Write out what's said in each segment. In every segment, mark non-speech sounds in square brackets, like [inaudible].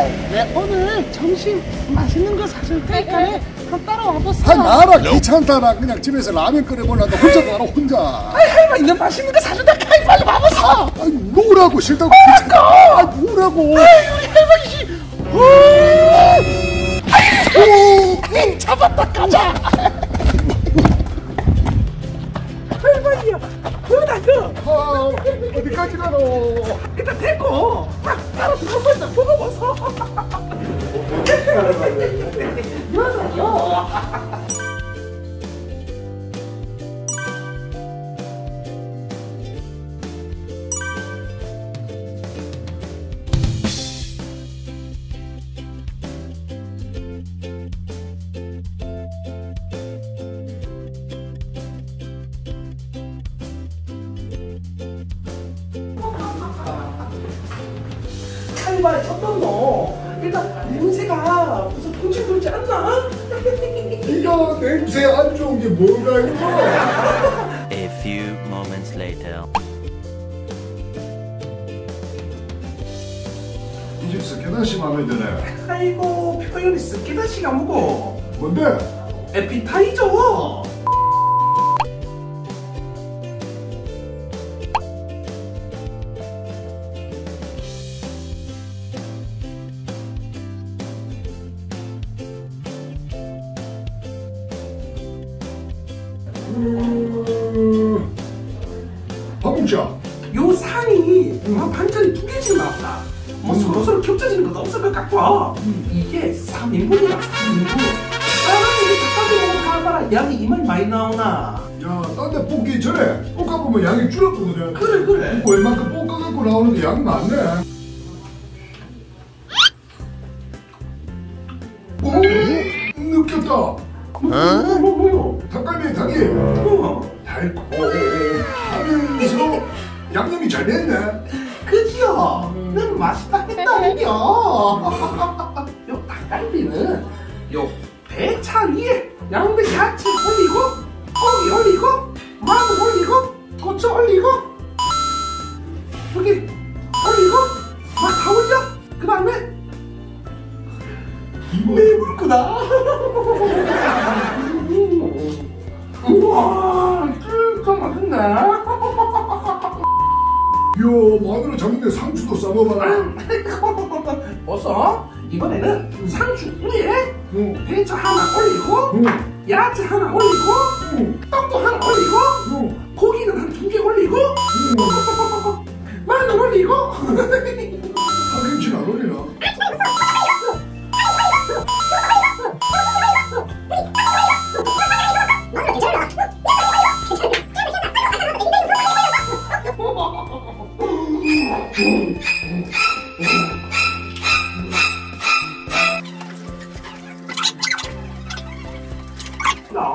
네, 오늘 점심 맛있는 거 사줄 테니까 그럼 따라와 보세요. 아 나라 귀찮다라. 그냥 집에서 라면 끓여 먹는다 혼자 가라 혼자. 아이 할머니 너 맛있는 거 사준다. 빨리 와보세요. 아니 뭐라고 싫다고. 귀찮다 아 뭐라고. 아이고 할머 어떤 너? 일단 냄새가 무슨 통증 돌지 않나? 네가 냄새 안 좋은 게 뭐가 있고 A few moments later. 이 집 스케다시 마음에 드네 아이고 표현이 쓰기다 시간 무고 뭔데? 에피타이저 음... 밥먹자. 요 산이 아, 반찬이 두 개씩 나왔다. 뭐 서로 서로 겹쳐지는 것도 없을 것 같고. 이게 3인분이다 3인분. 사람이 닭까지 먹으면 가봐라. 양이 이만 많이 나오나. 야딴데 볶기 전에 볶아보면 양이 줄었거든 그래 그래. 웬만큼 볶아갖고 나오는데 양이 많네. 오! 느꼈다. 뭐, 뭐, 뭐요? 닭갈비의 닭이 어, 달콤하면서 양념이 잘 됐네. 그지요? 는 맛있다 했다는겨. [laughs] 요 닭갈비는 요 배차 위에 양배 야채 진짜 맛있네. [laughs] 이야 마늘을 잡는데 상추도 싸먹어라. 어서 이번에는 상추 위에 응, 배추 하나 올리고 응, 야채 하나 올리고 응, 떡도 하나 올리고 응, 고기는 한 두 개 올리고 응. 마늘 올리고 [laughs]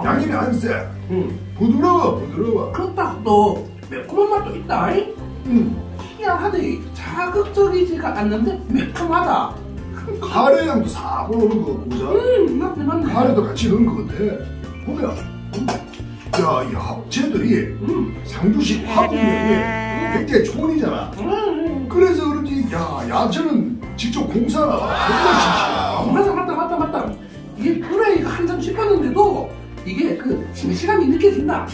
양념이 안 세. 음, 부드러워, 부드러워. 그렇다고 또 매콤한 맛도 있다 잉? 응. 희한하되 자극적이지가 않는데 매콤하다 카레 향도 싹 올라오는 거 보자. 음 맞네 맞네 카레도 같이 넣은 것 같아. 보면, 야, 이 합체들이 음, 상주식 화분이 굉장히 촌이잖아. 음, 야, 야채는 직접 공사라. 정말 음. 맞다 맞다 맞다 맞다. 이게 푸레이 한잔 씹었는데도 이게 그 진실함이 느껴진다.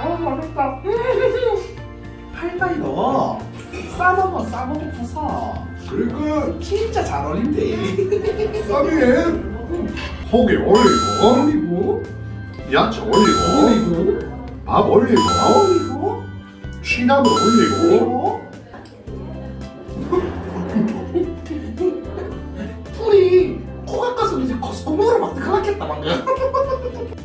어 맛있다 팔다이도 싸먹어 싸먹어 부서. 싱싱해. 그러니까, 진짜 잘 어울린대. 쌈에 고기 올리고, 올리고? 야채 올리고, 올리고 밥 올리고, 올리고? 취나물 올리고, 풀이 코 깎아서 이제 겉구멍으로 막 들어갔겠다 방금. [laughs]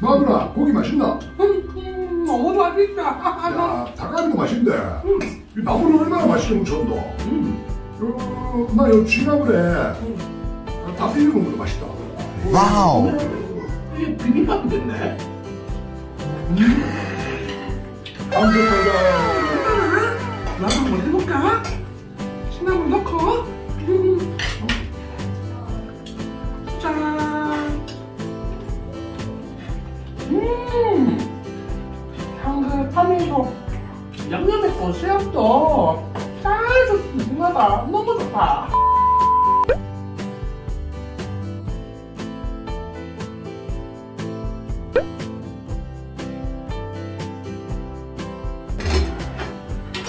마누라, 고기 맛있나? 음, 너무 맛있다. 야, 닭갈비도 맛있는데, 이 나물은 얼마나 맛있는 전도. 음, 어, 나요 취나물에 다 비벼 먹는 것도 맛있다. 이게 비빔밥이 됐네 감사합니다. 나도 한번 해볼까? 시나물 넣고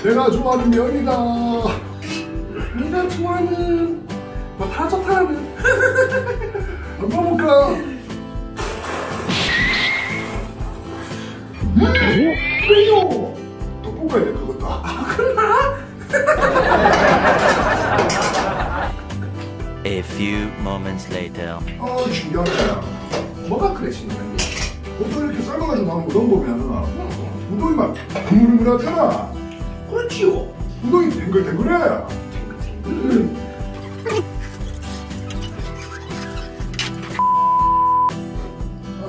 내가 좋아하는 면이다. 내가 좋아하는 뭐다 좋다라면 [laughs] 한번 먹을까? 왜요? 또 볶아야 돼 그것도. 아 그러나? [laughs] A few moments later. 아 신기하네. 뭐가 그래 신기한데? 보통 이렇게 삶아가지고 나온 우동 보면 우동이 막 흐물흐물하잖아. 그렇지요. 우동이 탱글탱글해. 음.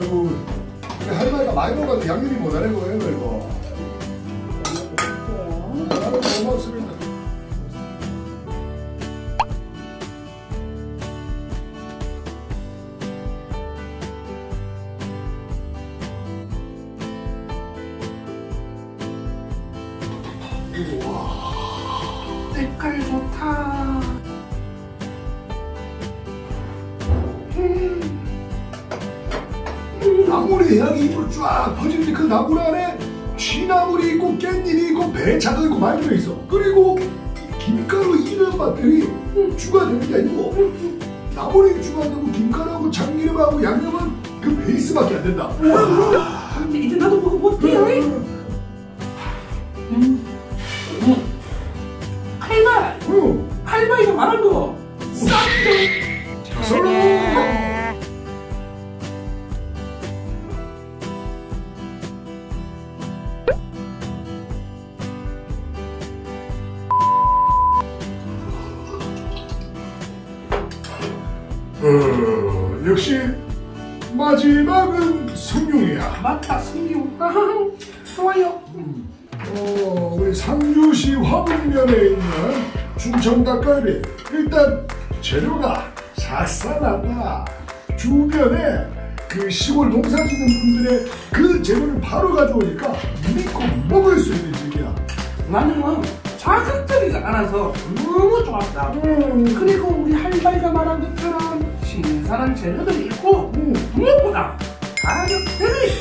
아이고 할머니가 많이 먹어서 양념이 모자란 거예요 이거. 나물의 향이 입으로 쫙 퍼지는데 그 나물 안에 취나물이 있고 깻잎이 있고 배차도 있고 많이 들어있어 그리고 김가루 이런 맛들이 추가되는 게 아니고 나물이 추가되고 김가루하고 참기름하고 양념은 그 베이스밖에 안 된다 근데 이제 나도 먹어볼게요. 역시 마지막은 성룡이야. 맞다. 아하, [laughs] 좋아요. 어, 우리 상주시 화북면에 있는 춘천 닭갈비. 일단 재료가 삭산하다. 주변에 그 시골 농사 짓는 분들의 그 재료를 바로 가져오니까 믿고 먹을 수 있는 집이야. 나는 자극적이지 않아서 너무 좋았다. 음, 그리고 우리 할머니가 말한 것처럼 신선한 재료들이 있고 음. 무엇보다 가격 대비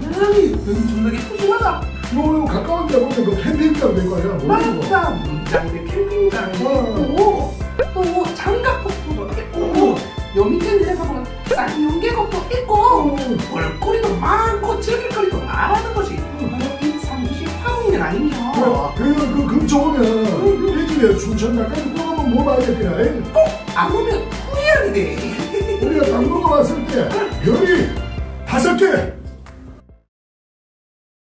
굉장히 엄청나게 푸짐하다. 너 가까운 데 보면 그 캠핑장 될 거야. 뭐. 맞다. 문장대 캠핑장도 어. 있고 또 장갑복도 있고 요 밑에 내려가보면 쌍용계곡도 있고 볼거리도 많고 즐길거리도 많은 곳이 이 상주시 화곡면 아니냐. 그래, 그, 그, 금 좋으면 일주일에 춘천 닭갈비 꼭 한번 먹어봐야겠구나. 에이. 안 오면 돼. 우리가 딱 먹어봤을 때 별이 다섯 개